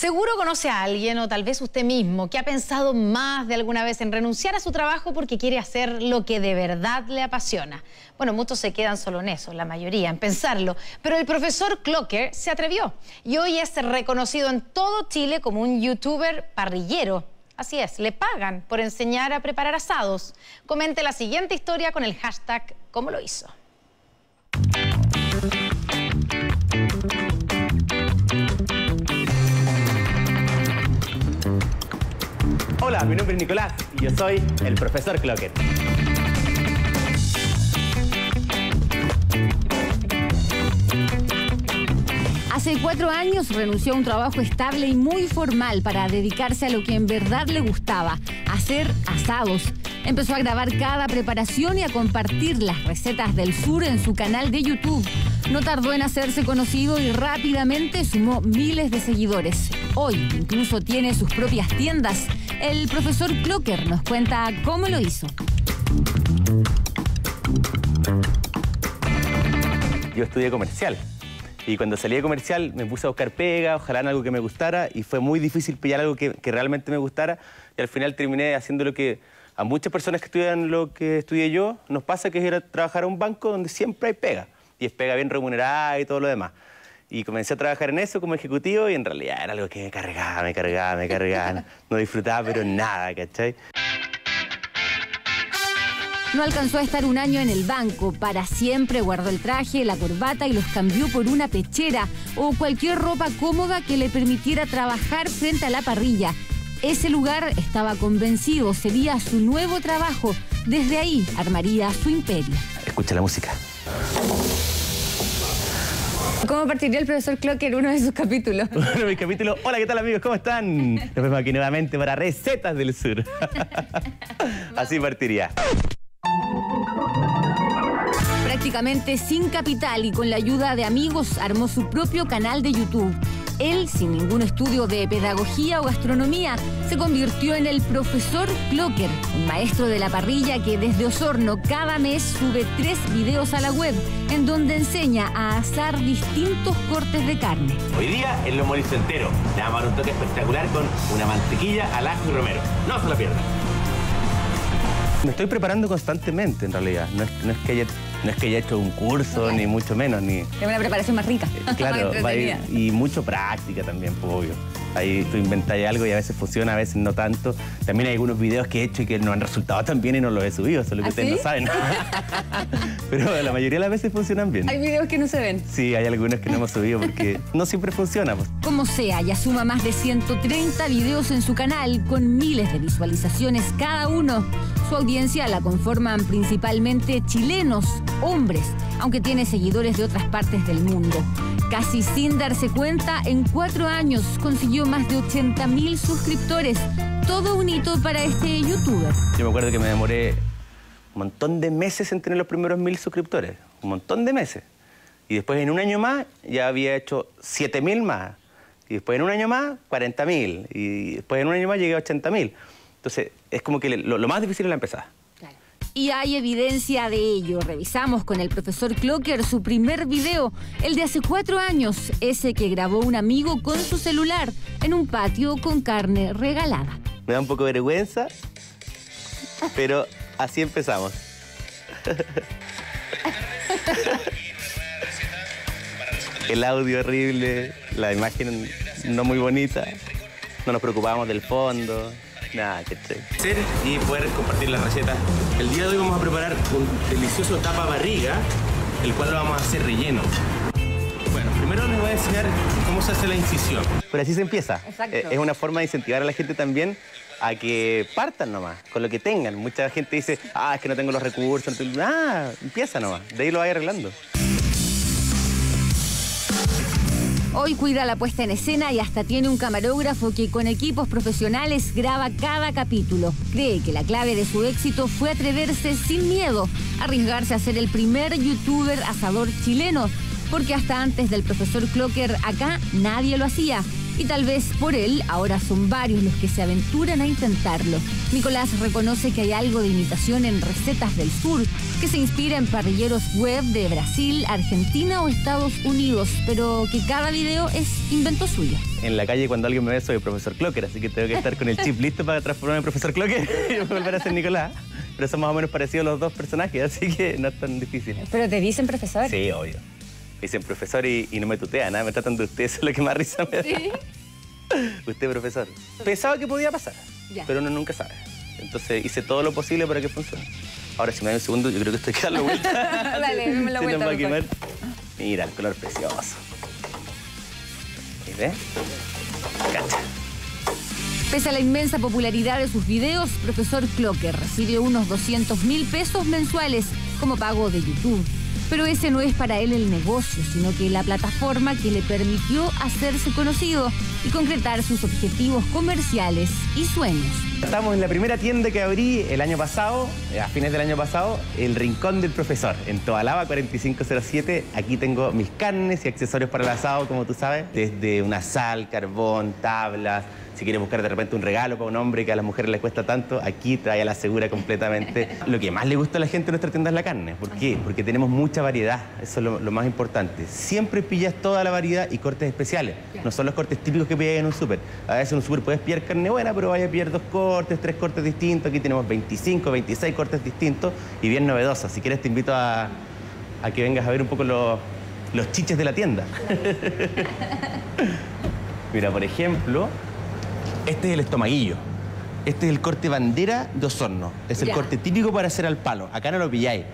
Seguro conoce a alguien o tal vez usted mismo que ha pensado más de alguna vez en renunciar a su trabajo porque quiere hacer lo que de verdad le apasiona. Bueno, muchos se quedan solo en eso, la mayoría, en pensarlo. Pero el profesor Clocker se atrevió y hoy es reconocido en todo Chile como un youtuber parrillero. Así es, le pagan por enseñar a preparar asados. Comente la siguiente historia con el hashtag ¿Cómo lo hizo? Hola, mi nombre es Nicolás y yo soy el profesor Clocker. Hace cuatro años renunció a un trabajo estable y muy formal para dedicarse a lo que en verdad le gustaba, hacer asados. Empezó a grabar cada preparación y a compartir las recetas del sur en su canal de YouTube. No tardó en hacerse conocido y rápidamente sumó miles de seguidores. Hoy incluso tiene sus propias tiendas. El profesor Clocker nos cuenta cómo lo hizo. Yo estudié comercial. Y cuando salí de comercial me puse a buscar pega, ojalá en algo que me gustara, y fue muy difícil pillar algo que, que realmente me gustara, y al final terminé haciendo lo que a muchas personas que estudian lo que estudié yo nos pasa, que es ir a trabajar a un banco donde siempre hay pega, y es pega bien remunerada y todo lo demás. Y comencé a trabajar en eso como ejecutivo y en realidad era algo que me cargaba, me cargaba, me cargaba. No disfrutaba pero nada, ¿cachai? No alcanzó a estar un año en el banco. Para siempre guardó el traje, la corbata y los cambió por una pechera o cualquier ropa cómoda que le permitiera trabajar frente a la parrilla. Ese lugar estaba convencido, sería su nuevo trabajo. Desde ahí armaría su imperio. Escucha la música. ¿Cómo partiría el profesor Clocker uno de sus capítulos? Uno de mis capítulos. Hola, ¿qué tal amigos? ¿Cómo están? Nos vemos aquí nuevamente para Recetas del Sur. Así partiría. Prácticamente sin capital y con la ayuda de amigos armó su propio canal de YouTube. Él, sin ningún estudio de pedagogía o gastronomía, se convirtió en el profesor Clocker, un maestro de la parrilla que desde Osorno cada mes sube tres videos a la web en donde enseña a asar distintos cortes de carne. Hoy día el lomo listo entero. Le vamos a dar un toque espectacular con una mantequilla al ajo y romero. No se la pierdan. Me estoy preparando constantemente, en realidad. No es, no es que, haya, no es que haya hecho un curso, ni mucho menos, ni... Es una preparación más rica. Claro, va a ir- y mucho práctica también, pues, obvio. Ahí tú inventas algo y a veces funciona, a veces no tanto. También hay algunos videos que he hecho y que no han resultado tan bien y no los he subido, solo que ¿Ah, ustedes sí? no saben. Pero la mayoría de las veces funcionan bien. Hay videos que no se ven. Sí, hay algunos que no hemos subido porque no siempre funciona. Pues. Como sea, ya suma más de 130 videos en su canal con miles de visualizaciones cada uno. Su audiencia la conforman principalmente chilenos, hombres, aunque tiene seguidores de otras partes del mundo. Casi sin darse cuenta, en cuatro años consiguió más de 80 mil suscriptores. Todo un hito para este youtuber. Yo me acuerdo que me demoré un montón de meses en tener los primeros mil suscriptores. Un montón de meses. Y después en un año más ya había hecho 7 mil más. Y después en un año más, 40 mil. Y después en un año más llegué a 80 mil. Entonces, es como que lo, lo más difícil es la empezada. Y hay evidencia de ello. Revisamos con el profesor Clocker su primer video, el de hace cuatro años, ese que grabó un amigo con su celular en un patio con carne regalada. Me da un poco vergüenza, pero así empezamos. El audio horrible, la imagen no muy bonita, no nos preocupábamos del fondo, nada, que Hacer y poder compartir la receta. El día de hoy vamos a preparar un delicioso tapa barriga, el cual lo vamos a hacer relleno. Bueno, primero les voy a enseñar cómo se hace la incisión. Pero así se empieza. Exacto. Eh, es una forma de incentivar a la gente también a que partan nomás, con lo que tengan. Mucha gente dice, ah, es que no tengo los recursos. no tengo-". Ah, empieza nomás, de ahí lo vais arreglando. Hoy cuida la puesta en escena y hasta tiene un camarógrafo que con equipos profesionales graba cada capítulo. Cree que la clave de su éxito fue atreverse sin miedo, arriesgarse a ser el primer youtuber asador chileno, porque hasta antes del profesor Clocker acá nadie lo hacía. Y tal vez por él, ahora son varios los que se aventuran a intentarlo. Nicolás reconoce que hay algo de imitación en recetas del sur, que se inspira en parrilleros web de Brasil, Argentina o Estados Unidos, pero que cada video es invento suyo. En la calle cuando alguien me ve soy el profesor Clocker, así que tengo que estar con el chip listo para transformarme en profesor Clocker y volver a ser Nicolás. Pero son más o menos parecidos los dos personajes, así que no es tan difícil. ¿Pero te dicen profesor? Sí, obvio. Me dicen profesor y, no me tutean, ¿eh? me tratan de usted, eso es lo que más risa me da. ¿Sí? Usted, profesor. Pensaba que podía pasar, pero uno nunca sabe. Entonces hice todo lo posible para que funcione. Ahora, si me da un segundo, yo creo que estoy quedando vuelta. Dale, me la vuelta. Mira, el color precioso. ¿Y ves? Cacha. Pese a la inmensa popularidad de sus videos, profesor Clocker recibe unos 200 mil pesos mensuales como pago de YouTube. Pero ese no es para él el negocio, sino que la plataforma que le permitió hacerse conocido y concretar sus objetivos comerciales y sueños. Estamos en la primera tienda que abrí el año pasado, a fines del año pasado, el Rincón del Profesor, en Toalaba 4507. Aquí tengo mis carnes y accesorios para el asado, como tú sabes, desde una sal, carbón, tablas, si quieres buscar de repente un regalo para un hombre que a las mujeres les cuesta tanto, aquí trae a la segura completamente. Lo que más le gusta a la gente en nuestra tienda es la carne. ¿Por qué? Porque tenemos mucha variedad. Eso es lo, más importante. Siempre pillas toda la variedad y cortes especiales. No son los cortes típicos que pillas en un súper. A veces en un súper puedes pillar carne buena, pero vaya a pillar dos cortes, tres cortes distintos. Aquí tenemos 25, 26 cortes distintos y bien novedosos. Si quieres te invito a, que vengas a ver un poco los, los chiches de la tienda. Mira, por ejemplo, este es el estomaguillo. Este es el corte bandera de Osorno. Es el corte típico para hacer al palo. Acá no lo pilláis.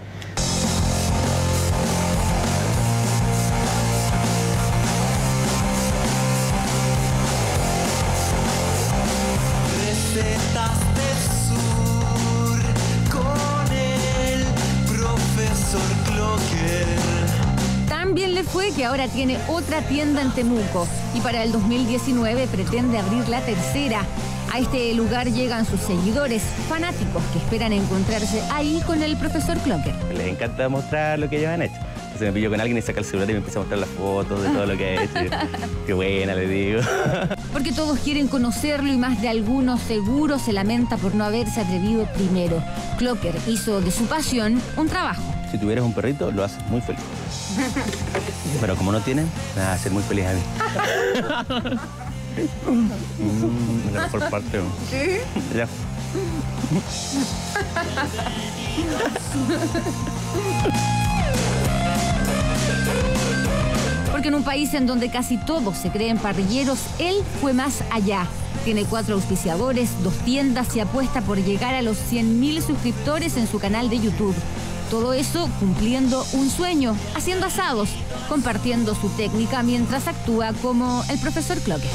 Fue que ahora tiene otra tienda en Temuco y para el 2019 pretende abrir la tercera. A este lugar llegan sus seguidores, fanáticos que esperan encontrarse ahí con el profesor Clocker. Les encanta mostrar lo que ellos han hecho. Entonces me pillo con alguien y saca el celular y me empieza a mostrar las fotos de todo lo que ha hecho. Qué buena, le digo. Porque todos quieren conocerlo y más de algunos seguro se lamenta por no haberse atrevido primero. Clocker hizo de su pasión un trabajo. Si tuvieras un perrito, lo haces muy feliz. Pero como no tienen, me va a hacer muy feliz a mí. mm, la mejor parte. ¿Sí? Ya. Porque en un país en donde casi todos se creen parrilleros, él fue más allá. Tiene cuatro auspiciadores, dos tiendas y apuesta por llegar a los 100.000 suscriptores en su canal de YouTube. Todo eso cumpliendo un sueño, haciendo asados, compartiendo su técnica mientras actúa como el profesor Cloque.